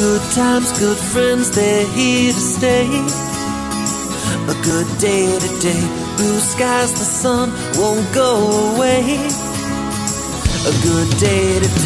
Good times, good friends, they're here to stay. A good day today, blue skies, the sun won't go away. A good day today,